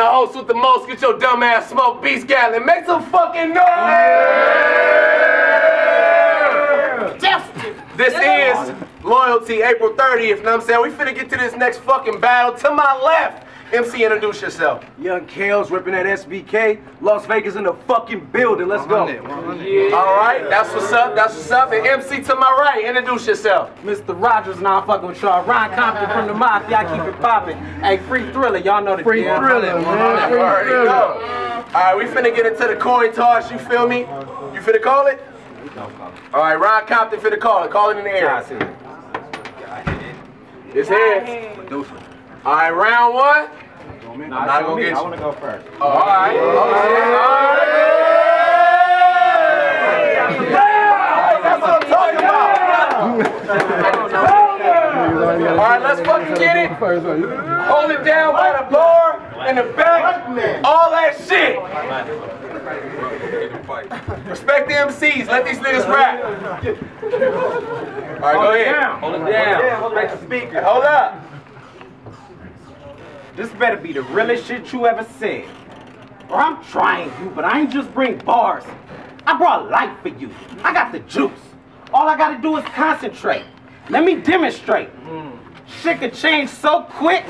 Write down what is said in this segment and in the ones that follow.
the host with the most. Get your dumb ass smoke, Beazt Gatlin. Make some fucking noise! This is Loyalty, April 30th. Know what I'm saying? We finna get to this next fucking battle. To my left, MC, introduce yourself. Young Kells ripping that SBK. Las Vegas in the fucking building. Let's go. All right, that's what's up. That's what's up. And MC to my right, introduce yourself. Mr. Rogers, now I'm fucking with y'all. Ron Compton from the Mafia, I keep it popping. Hey, free thriller, y'all know the Free deal. Thriller, man. Free Already Thriller. go. All right, we finna get into the coin toss. You feel me? You finna call it? All right, Ron Compton finna call it. Call it in the air. It's heads. All right, round one. I'm not gonna get I want to go first. Oh, all right. All right. That's what I'm talking about. All right, let's fucking get it. Hold it down by the bar in the back. All that shit. Respect the MCs. Let these niggas rap. All right, go ahead. Hold it down. Respect the speaker. Hold up. This better be the realest shit you ever said. Or I'm trying you, but I ain't just bring bars. I brought life for you. I got the juice. All I gotta do is concentrate. Let me demonstrate. Shit could change so quick.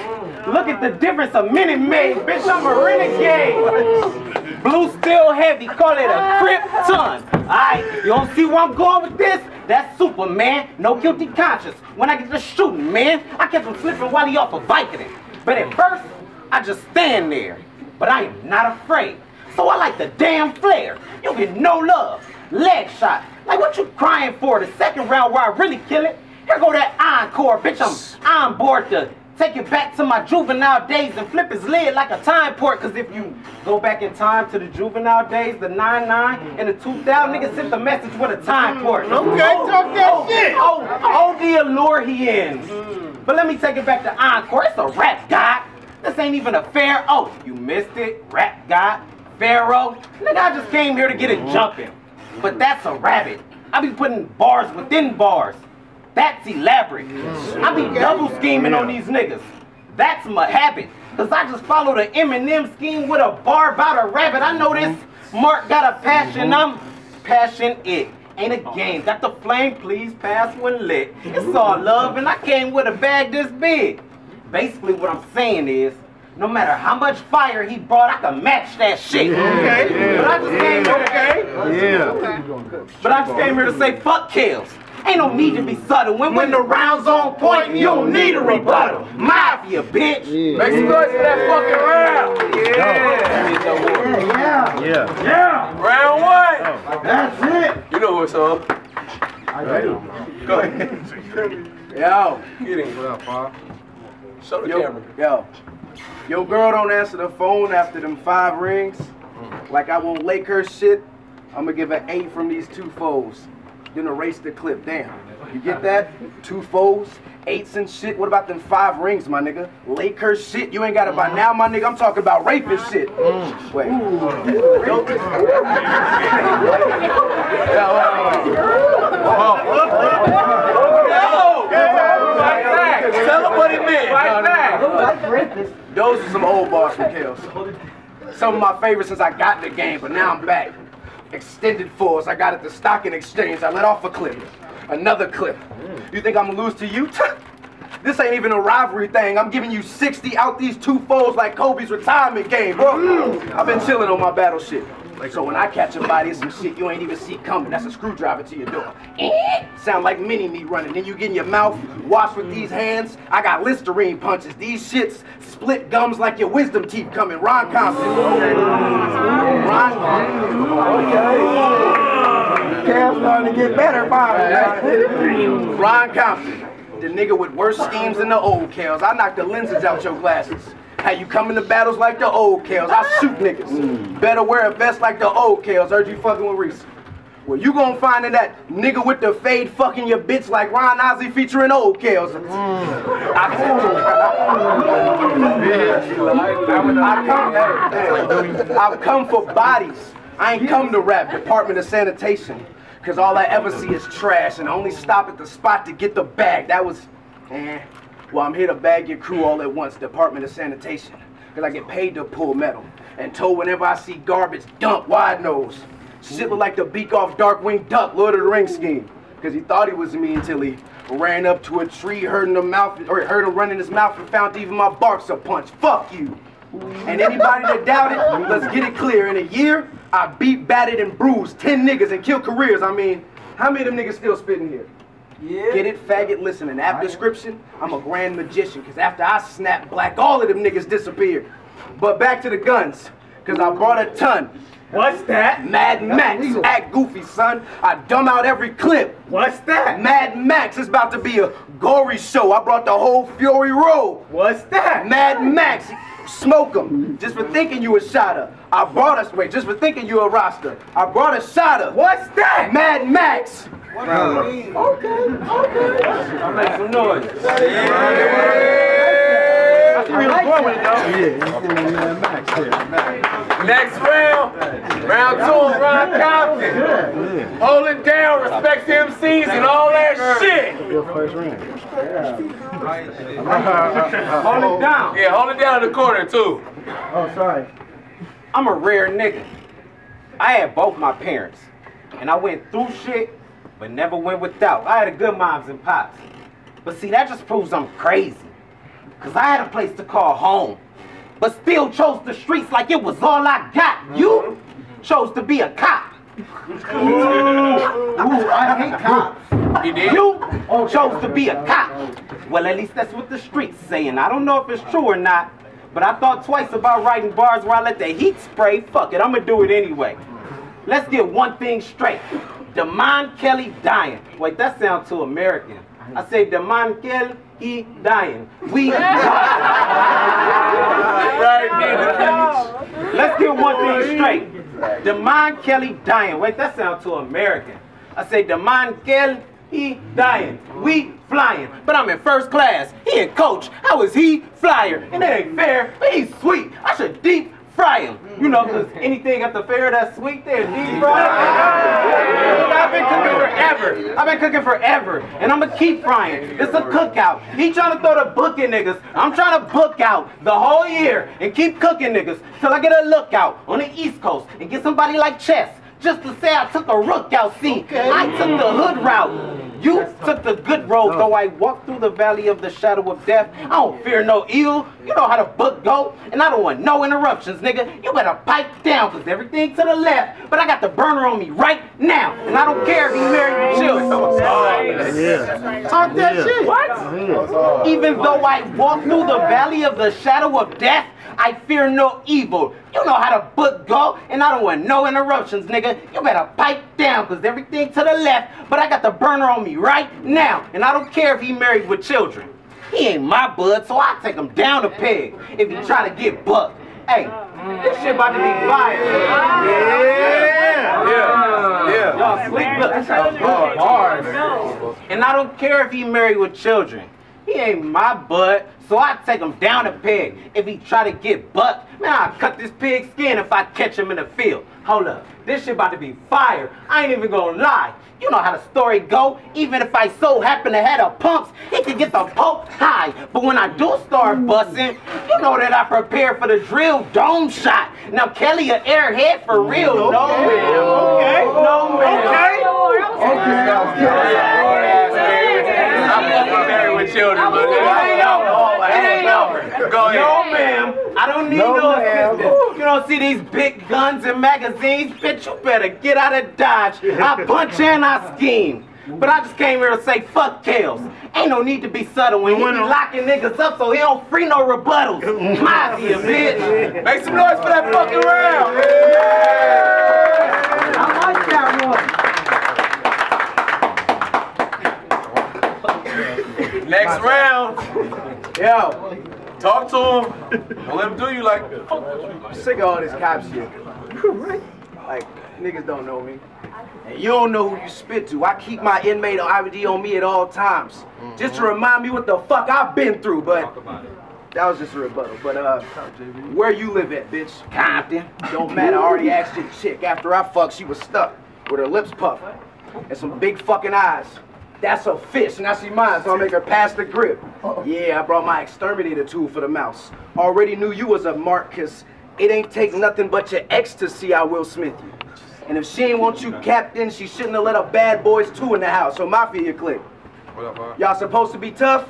Look at the difference a minute made. Bitch, I'm a renegade. Blue still heavy, call it a krypton. Alright, you don't see where I'm going with this? That's Superman, no guilty conscience. When I get to shooting, man, I kept him slipping while he off of Vicodin. But at first, I just stand there. But I am not afraid. So I like the damn flare. You get no love. Leg shot. Like what you crying for? The second round where I really kill it. Here go that encore, bitch. I'm on board to take it back to my juvenile days and flip his lid like a time port. Cause if you go back in time to the juvenile days, the 9-9 and the 2000, nigga sent the message with a time port. Mm. Okay, oh, talk that oh, shit. Oh, oh, the allure he ends. Mm. But let me take it back to Encore. It's a rap god. This ain't even a fair. Oh, you missed it. Rap god. Pharaoh. Nigga, I just came here to get it jumping. But that's a rabbit. I be putting bars within bars. That's elaborate. Mm. I be double scheming on these niggas. That's my habit. Cause I just follow the Eminem scheme with a bar about a rabbit. I know this Mark got a passion. Mm-hmm. I'm passion it. Ain't a oh. game. Got the flame, please pass when lit. It's all love, and I came with a bag this big. Basically, what I'm saying is, no matter how much fire he brought, I can match that shit. Okay. But I just came here. Okay. Yeah. But I just came here to say fuck Kells. Ain't no need to be subtle. When when the round's on point, you don't need a rebuttal. Mafia, bitch. Yeah. Make some noise for that fucking round. Yeah. Yeah. Yeah. yeah. Round one. Oh. That's it. You know who it's on. I do. Go ahead. Yo, Get in. Show the yo, camera. yo. Your girl don't answer the phone after them five rings. Mm. Like I won't lake her shit. I'm gonna give her eight from these two foes. Then erase the clip. Damn. You get that? Two foes, eights and shit. What about them five rings, my nigga? Lake her shit. You ain't got it by mm-hmm. now, my nigga. I'm talking about rapist shit. Mm. Wait. Fight back. Tell him what he meant. Fight back. Those are some old bars from Kells. Some of my favorites since I got in the game, but now I'm back. Extended force, I got at the stocking exchange. I let off a clip. Another clip. Mm. You think I'm gonna lose to you? This ain't even a rivalry thing. I'm giving you 60 out these two foes like Kobe's retirement game, bro. Mm. I've been chilling on my battle shit. So when I catch a body, it's some shit you ain't even see coming. That's a screwdriver to your door. Eh, Sound like mini me running. Then you get in your mouth, wash with these hands. I got Listerine punches. These shits split gums like your wisdom teeth coming. Ron Compton. Ron Cam's starting to get better, finally. Ron Compton, the nigga with worse schemes than the old Kells. I knocked the lenses out your glasses. How you come into battles like the old Kells? I shoot niggas. Mm. Better wear a vest like the old Kells. Heard you fucking with Reese. Well, you gonna find in that nigga with the fade fucking your bitch like Ron Ozzy featuring old Kells. Mm. I, mm. come, I've come for bodies. I ain't come to rap Department of Sanitation. Cause all I ever see is trash and I only stop at the spot to get the bag. That was, eh. Well, I'm here to bag your crew all at once, Department of Sanitation. Cause I get paid to pull metal. And told whenever I see garbage, dump wide nose. Shit look like the beak off Darkwing Duck, Lord of the Rings scheme. Cause he thought he was me until he ran up to a tree, heard the mouth, or heard him run in his mouth and found even my bark's a punch. Fuck you. And anybody that doubted, let's get it clear. In a year, I beat, batted, and bruised 10 niggas and killed careers. I mean, how many of them niggas still spitting here? Yeah. Get it, faggot? Listen, in app description, I'm a grand magician, because after I snap black, all of them niggas disappear. But back to the guns, because I brought a ton. What's that? Mad Max, legal. act goofy, son. I dumb out every clip. What's that? Mad Max is about to be a gory show. I brought the whole Fury Road. What's that? Mad Max, smoke 'em. Just for thinking you a shotter. I brought us, wait, just for thinking you a roster. I brought a shotter. What's that? Mad Max. Okay. Okay. I'll make some noise. Yeah. That's real fun with it, though. Yeah, he's doing Max here. Next round, round two, Ron Compton. Holding down, respect the MCs and all that shit. Your first round. Hold it down. Yeah, hold it down in the corner too. Oh, sorry. I'm a rare nigga. I had both my parents, and I went through shit, but never went without. I had a good moms and pops. But see, that just proves I'm crazy. Cause I had a place to call home, but still chose the streets like it was all I got. You mm-hmm. chose to be a cop. Ooh, I hate cops. He did. You chose to be a cop. Well, at least that's what the streets saying. I don't know if it's true or not, but I thought twice about writing bars where I let the heat spray. Fuck it, I'm gonna do it anyway. Let's get one thing straight. Demond Kelly dying. Wait, that sounds too American. I say Demond Kelly, he dying. We Right, Let's get one thing straight. Demond Kelly dying. Wait, that sounds too American. I say Demond Kelly, he dying. We flying. But I'm in first class. He in coach. How is he flyer? And it ain't fair, but he's sweet. I should deep fry him. You know, because anything at the fair that's sweet, they're deep fried. I've been cooking forever. I've been cooking forever. And I'm going to keep frying. It's a cookout. He trying to throw the book in niggas. I'm trying to book out the whole year and keep cooking niggas till I get a lookout on the East Coast and get somebody like Chess just to say I took a rook out scene. I took the hood route. You took the good road, though I walked through the valley of the shadow of death. I don't fear no ill. You know how the book go, and I don't want no interruptions, nigga. You better pipe down, cause everything to the left, but I got the burner on me right now, and I don't care if he married with children. Yeah. Talk that Yeah. shit. Yeah. Even though I walk through the valley of the shadow of death, I fear no evil. You know how the book go, and I don't want no interruptions, nigga. You better pipe down, cause everything to the left, but I got the burner on me right now, and I don't care if he married with children. He ain't my bud, so I take him down a peg if he try to get bucked. Hey, this shit about to be fire. Yeah. Yeah. Yeah. Y'all sleep, look. Bars. And I don't care if he married with children. He ain't my bud, so I take him down a peg. If he try to get bucked, man, I'll cut this pig's skin if I catch him in the field. Hold up, this shit about to be fire. I ain't even gonna lie. You know how the story go. Even if I so happen to have the pumps, he can get the poke high. But when I do start busting, you know that I prepare for the drill dome shot. Now Kelly a airhead for real. No man. Okay. No man. I'm fucking married with children, but It ain't over. It ain't over. Go ahead. No, ma'am. I don't need No, no, assistance. You don't see these big guns and magazines? Bitch, you better get out of Dodge. I punch and I scheme. But I just came here to say fuck Kells. Ain't no need to be subtle when he be locking niggas up so he don't free no rebuttals. Mafia, bitch. Make some noise for that fucking round. I like that one. Next round. Yo, Talk to him. Don't let him do you like fuck with you. I'm sick of all this cop shit. Like, niggas don't know me. And you don't know who you spit to. I keep my inmate ID on me at all times. Just to remind me what the fuck I've been through, but that was just a rebuttal. But uh where you live at, bitch? Compton. Don't matter, I already asked your chick. After I fucked, she was stuck with her lips puffed and some big fucking eyes. That's a fish. Now she mine, so I make her pass the grip. Yeah, I brought my exterminator tool for the mouse. Already knew you was a mark, cause it ain't take nothing but your ex to see how Will Smith you. And if she ain't want you captain, she shouldn't have let her bad boys two in the house. So mafia click. Y'all supposed to be tough,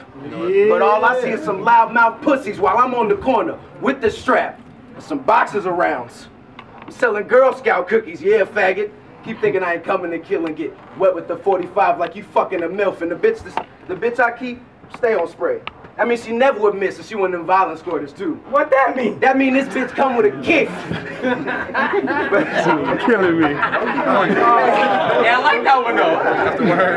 but all I see is some loudmouth pussies while I'm on the corner with the strap, and some boxes of rounds. I'm selling Girl Scout cookies, yeah, faggot. Keep thinking I ain't coming to kill and get wet with the 45 like you fucking a MILF. And the bitch, the, the bitch I keep, stay on spray. I mean, she never would miss if she one of them violence scorers too. What that mean? That mean this bitch come with a kick. Killing me. Yeah, I like that one though.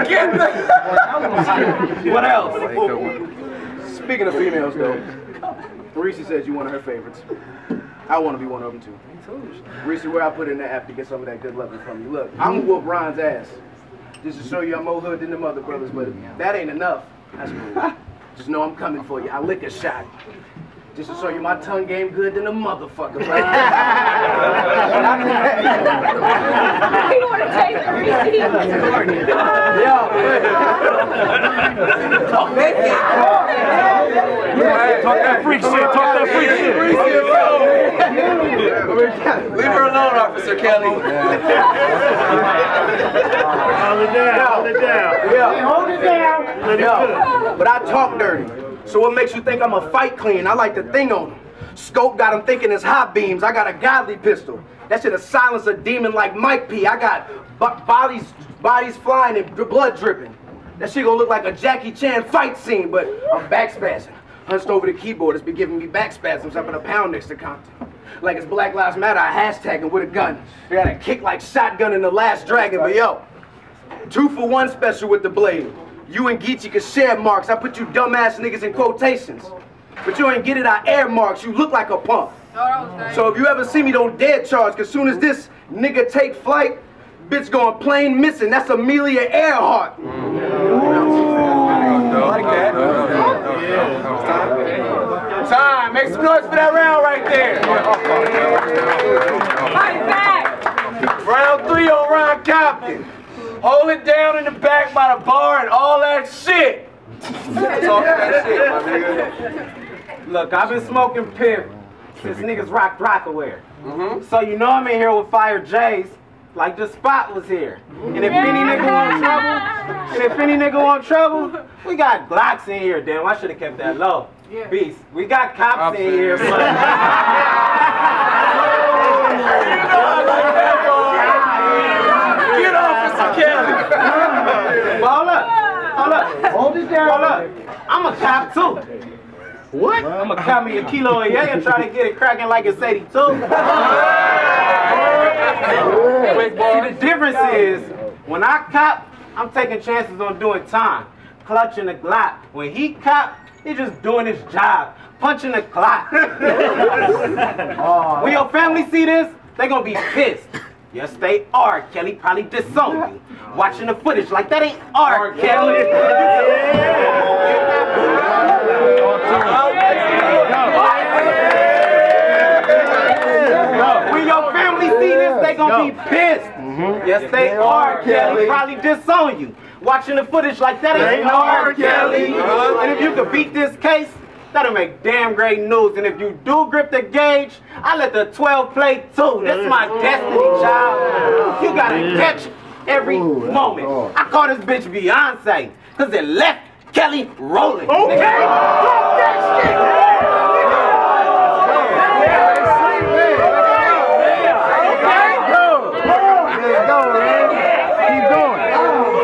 Get the- What else? Speaking of females though, Reese says you one of her favorites. I want to be one of them too. Me Reese, where I put in the app to get some of that good loving from you. Look, I'm gonna whoop Ron's ass. Just to show you I'm more hood than the other brothers, but that ain't enough. That's cool. Just know I'm coming for you. I lick a shot. Just to show you my tongue game good than a motherfucker. You want to take the receipt? Talk that freak shit. Talk that freak shit. Officer Kelly. Hold it down. Hold it down. Yeah. Hold it down. Let it cook. But I talk dirty. So what makes you think I'm a fight clean? I like the thing on him. Scope got him thinking it's hot beams. I got a godly pistol. That should have silenced a demon like Mike P. I got bo- bodies, bodies flying and dr- blood dripping. That shit gonna look like a Jackie Chan fight scene, but I'm backspazzing. Hunched over the keyboard, it's been giving me back spasms up in a pound next to Compton. Like it's Black Lives Matter, I hashtagging with a gun. I got a kick like shotgun in the last dragon, but yo, Two for one special with the blade. You and Geechi can share marks. I put you dumbass niggas in quotations. But you ain't get it out air marks. You look like a punk. So if you ever see me, don't dare charge. Cause soon as this nigga take flight, bitch going plain missing. That's Amelia Earhart. Like that. Time. Make some noise for that round right there. Fight back! Round three on Ron Compton. Hold it down in the back by the bar and all that shit. Talk that shit, my nigga. Look, I've been smoking piff since niggas rocked Rocawear. Mm-hmm. So you know I'm in here with Fire J's, like the spot was here. And if any nigga want trouble, and if any nigga want trouble, we got Glocks in here. Damn, I should have kept that low. Beazt, we got cops in here, but Get Officer Kelly. But hold up, hold up, hold it down. Hold up, I'm a cop too. What? I'm gonna cop me a kilo of yeah and try to get it cracking like it's 82. See, the difference is when I cop, I'm taking chances on doing time, clutching the Glock. When he cop, he just doing his job, punching the clock. Oh. when your family see this, they gonna be pissed. Yes, they are. Kelly probably disowned you. Watching the footage like that ain't art, Kelly. When your family see this, they gonna be pissed. Mm-hmm. Yes, they are, Kelly. Probably disown you. Watching the footage like that ain't R. Kelly. Uh-huh. And if you could beat this case, that'll make damn great news. And if you do grip the gauge, I let the 12 play too. That's my destiny, child. You gotta catch every moment. I call this bitch Beyonce, cause it left Kelly rolling. Keep going.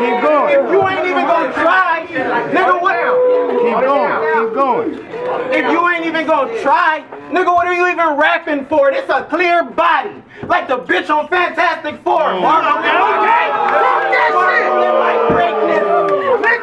Keep going. If you ain't even gonna try, nigga, what? Keep going. Keep going. If you ain't even gonna try, nigga, what are you even rapping for? This a clear body. Like the bitch on Fantastic Four. Oh, Marvel in my Marvel in my greatness.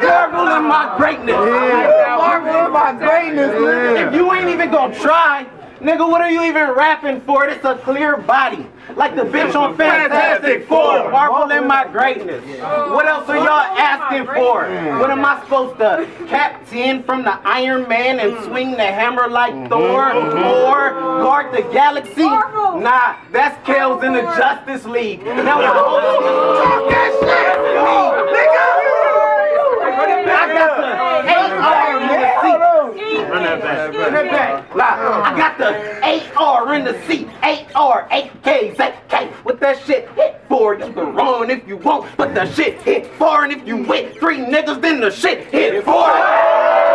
Marvel in my greatness. Marvel in my greatness, If you ain't even gonna try, nigga, what are you even rapping for? This a clear body. Like the bitch on Fantastic Four. Marvel in my greatness. What else are y'all asking for? What am I supposed to captain from the Iron Man and swing the hammer like mm-hmm. Thor? Mm-hmm. Or guard the galaxy? Marvel. Nah, that's Kells in the Justice League. Now the whole talk that shit, nigga. I got the AR in the seat. Run that back. Run that back. I got the AR in the seat. AR, With that shit hit for you can run if you want, but the shit hit foreign if you win. Three niggas, then the shit hit foreign.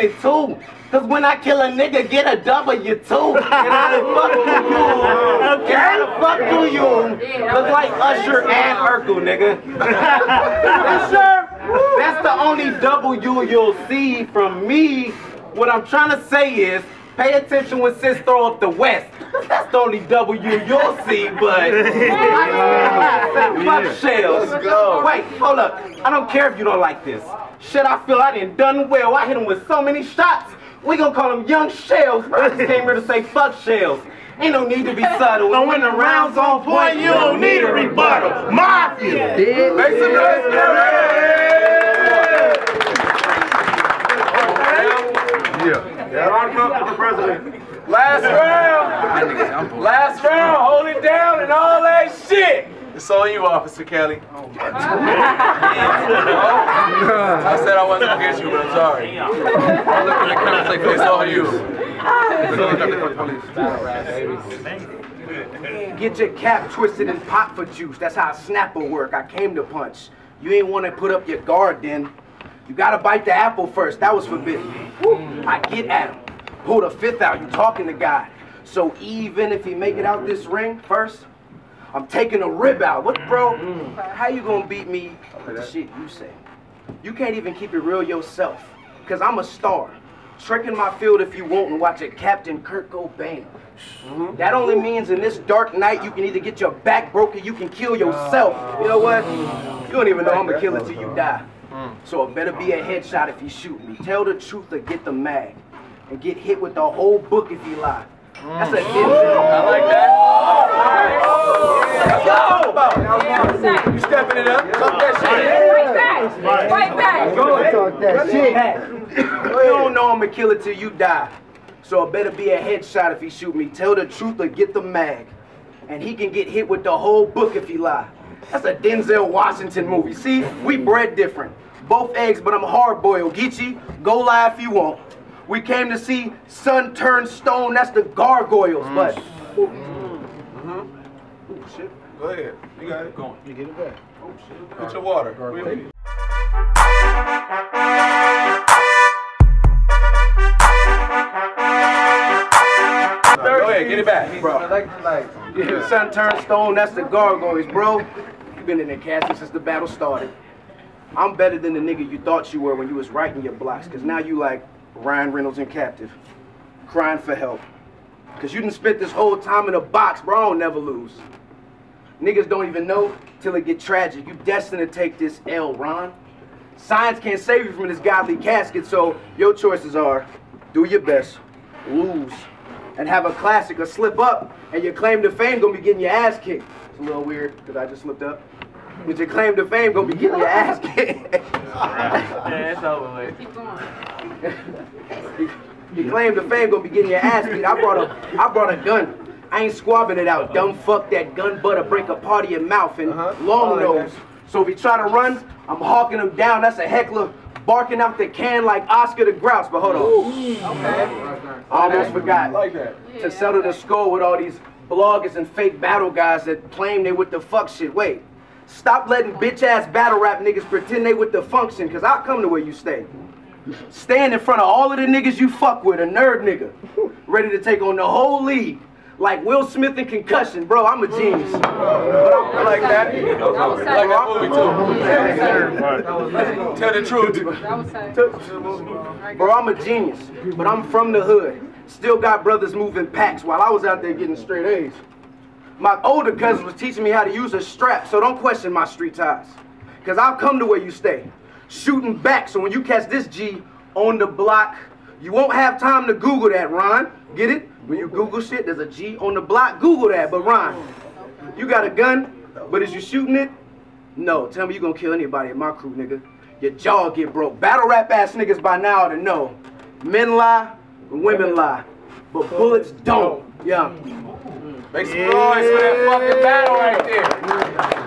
It too. Cause when I kill a nigga, get a W too. And how the fuck do you? And how the fuck do you? Look like Usher and Urkel, nigga. Usher! That's the only W you'll see from me. What I'm trying to say is, pay attention when sis throw up the West. That's the only W you'll see, but I say fuck shells. Let's go. Wait, hold up. I don't care if you don't like this. Shit, I feel I done done well. I hit him with so many shots. We gonna call him young shells. I just came here to say fuck shells. Ain't no need to be subtle. And when the round's on point, you don't need a rebuttal. Mafia! Yeah. Make some noise for Last round. Last round. Hold it down and all that shit. It's on you, Officer Kelly. I said I wasn't gonna get you, but I'm sorry. I look at the camera and say, it's on you. Get your cap twisted and pop for juice. That's how a snapper work. I came to punch. You ain't want to put up your guard then. You gotta bite the apple first. That was forbidden. Mm. I get at him. Pull the fifth out. You talking to God. So even if he make it out this ring first, I'm taking a rib out. What, bro? How you gonna beat me with the shit you say? You can't even keep it real yourself. Cause I'm a star. Trick in my field if you want and watch it Captain Kurt Cobain. That only means in this dark night you can either get your back broken, you can kill yourself. You know what? You don't even know I'm gonna kill it till you die. So it better be a headshot if you shoot me. Tell the truth or get the mag. And get hit with the whole book if you lie. That's a I like that. Go. You stepping it up. Right back. Right back. That shit. You don't know I'm gonna kill it till you die. So it better be a headshot if he shoot me. Tell the truth or get the mag. And he can get hit with the whole book if he lie. That's a Denzel Washington movie. See, we bred different. Both eggs, but I'm hard boiled. You? Go lie if you want. We came to see sun turn stone. That's the gargoyles. But Mhm. Ooh, shit. Go ahead. You got it. Go on. You get it back. Oh, shit. Get your water. Go ahead, get it back. bro, yeah, sun turn stone. That's the gargoyles, bro. You been in the casket since the battle started. I'm better than the nigga you thought you were when you was writing your blocks, cause now you like Ryan Reynolds in Captive, crying for help. Cause you done spent this whole time in a box, bro. I don't never lose. Niggas don't even know till it get tragic. You destined to take this L, Ron. Science can't save you from this godly casket, so your choices are do your best, lose, and have a classic or slip up, and your claim to fame gonna be getting your ass kicked. It's a little weird because I just slipped up. But your claim to fame gonna be getting your ass kicked. Yeah, it's over with. Keep going. You- Your claim to fame gonna be getting your ass beat. I brought a, I brought a gun. I ain't squabbing it out. Dumb fuck that gun butter break a part of your mouth and long nose. So if you try to run, I'm hawking him down. That's a heckler barking out the can like Oscar the Grouch. But hold on. I almost forgot. like that. To settle the score with all these bloggers and fake battle guys that claim they with the fuck shit. Wait. Stop letting bitch ass battle rap niggas pretend they with the function, cause I'll come to where you stay. Stand in front of all of the niggas you fuck with, a nerd nigga, ready to take on the whole league. Like Will Smith in Concussion, bro. I'm a genius. But I like that. I was like that movie too. Tell the truth. That was sad. Bro, I'm a genius, but I'm from the hood. Still got brothers moving packs while I was out there getting straight A's. My older cousin was teaching me how to use a strap, so don't question my street ties. Cause I'll come to where you stay, shooting back, so when you catch this G on the block, you won't have time to Google that, Ron. Get it? When you Google shit, there's a G on the block, Google that. But Ron, you got a gun, but is you shooting it? No, tell me you gonna kill anybody in my crew, nigga. Your jaw get broke. Battle rap ass niggas by now to know. Men lie, women lie, but bullets don't. Yeah. Make some noise for that fucking battle right there. Mm.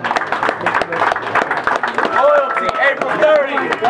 April 30th.